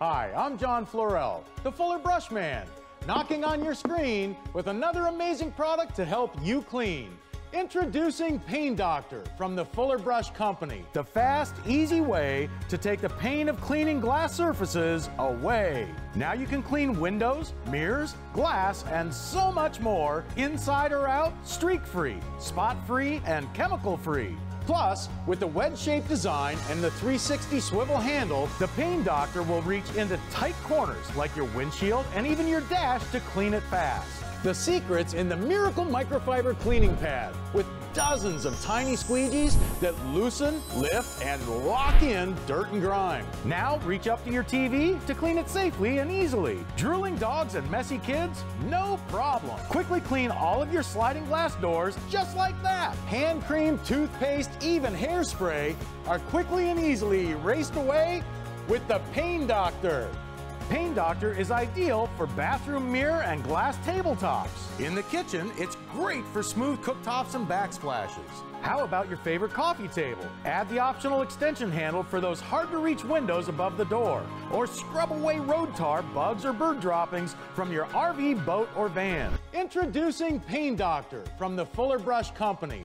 Hi, I'm John Florell, the Fuller Brush Man, knocking on your screen with another amazing product to help you clean. Introducing Pane Doctor from the Fuller Brush Company. The fast, easy way to take the pain of cleaning glass surfaces away. Now you can clean windows, mirrors, glass, and so much more inside or out, streak free, spot free, and chemical free. Plus, with the wedge-shaped design and the 360 swivel handle, the Pane Doctor will reach into tight corners like your windshield and even your dash to clean it fast. The secret's in the Miracle Microfiber Cleaning Pad with dozens of tiny squeegees that loosen, lift, and lock in dirt and grime. Now reach up to your TV to clean it safely and easily. Drooling dogs and messy kids? No problem. Quickly clean all of your sliding glass doors just like that. Hand cream, toothpaste, even hairspray are quickly and easily erased away with the Pane Doctor. Pane Doctor is ideal for bathroom mirror and glass tabletops. In the kitchen, it's great for smooth cooktops and backsplashes. How about your favorite coffee table? Add the optional extension handle for those hard to reach windows above the door. Or scrub away road tar, bugs, or bird droppings from your RV, boat, or van. Introducing Pane Doctor from the Fuller Brush Company.